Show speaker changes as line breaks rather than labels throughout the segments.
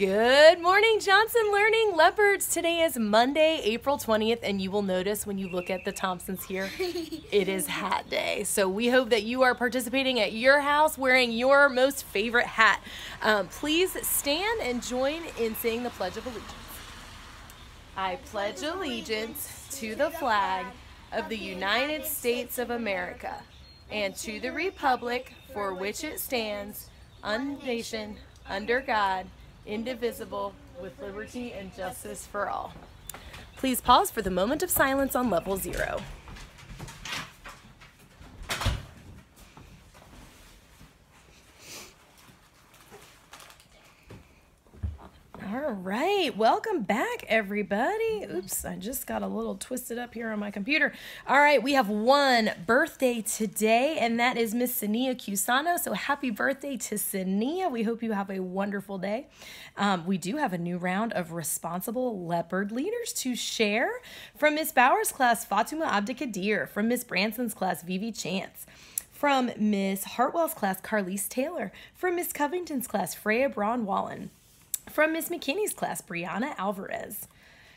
Good morning, Johnson Learning Leopards. Today is Monday, April 20th, and you will notice when you look at the Thompsons here, it is hat day. So we hope that you are participating at your house wearing your most favorite hat. Um, please stand and join in saying the Pledge of Allegiance. I pledge allegiance to the flag of the United States of America and to the republic for which it stands, one nation, under God, indivisible, with liberty and justice for all. Please pause for the moment of silence on level zero. All right, welcome back, everybody. Oops, I just got a little twisted up here on my computer. All right, we have one birthday today, and that is Miss Sania Cusano. So happy birthday to Sania. We hope you have a wonderful day. Um, we do have a new round of responsible leopard leaders to share from Miss Bowers' class, Fatuma Abdikadir, from Miss Branson's class, Vivi Chance from Miss Hartwell's class, Carlise Taylor, from Miss Covington's class, Freya Braun Wallen, from Miss McKinney's class, Brianna Alvarez.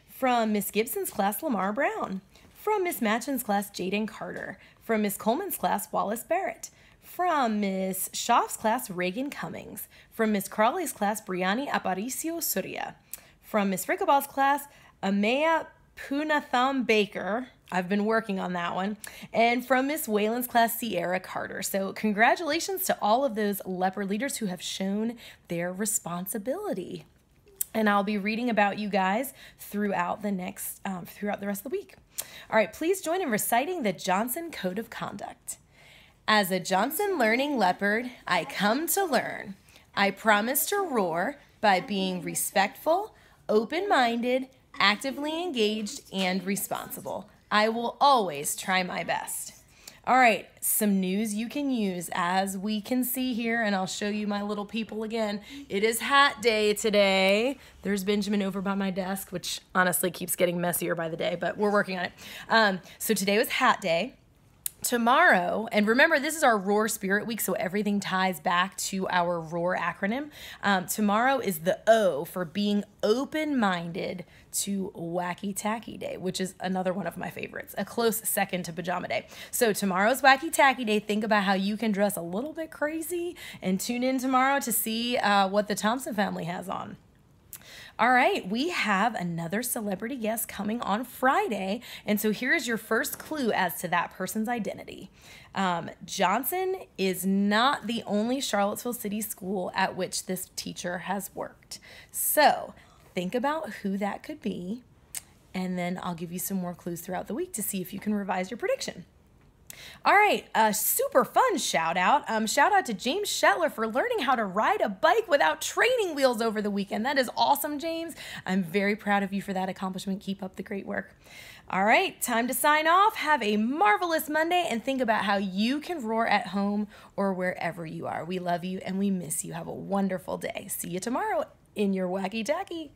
From Miss Gibson's class, Lamar Brown. From Miss Matchin's class, Jaden Carter. From Miss Coleman's class, Wallace Barrett. From Miss Schaaf's class, Reagan Cummings. From Miss Crawley's class, Briani Aparicio Surya. From Miss Frickabal's class, Amaya Punatham Baker. I've been working on that one. And from Miss Whalen's class, Sierra Carter. So, congratulations to all of those leopard leaders who have shown their responsibility. And I'll be reading about you guys throughout the next, um, throughout the rest of the week. All right, please join in reciting the Johnson Code of Conduct. As a Johnson learning leopard, I come to learn. I promise to roar by being respectful, open minded, actively engaged, and responsible. I will always try my best. All right, some news you can use as we can see here, and I'll show you my little people again. It is hat day today. There's Benjamin over by my desk, which honestly keeps getting messier by the day, but we're working on it. Um, so today was hat day tomorrow, and remember, this is our Roar Spirit Week, so everything ties back to our Roar acronym. Um, tomorrow is the O for being open minded to Wacky Tacky Day, which is another one of my favorites, a close second to Pajama Day. So, tomorrow's Wacky Tacky Day. Think about how you can dress a little bit crazy and tune in tomorrow to see uh, what the Thompson family has on. All right, we have another celebrity guest coming on Friday. And so here's your first clue as to that person's identity. Um, Johnson is not the only Charlottesville City school at which this teacher has worked. So think about who that could be. And then I'll give you some more clues throughout the week to see if you can revise your prediction. All right, a super fun shout out. Um, shout out to James Shetler for learning how to ride a bike without training wheels over the weekend. That is awesome, James. I'm very proud of you for that accomplishment. Keep up the great work. All right, time to sign off. Have a marvelous Monday and think about how you can roar at home or wherever you are. We love you and we miss you. Have a wonderful day. See you tomorrow in your wacky tacky.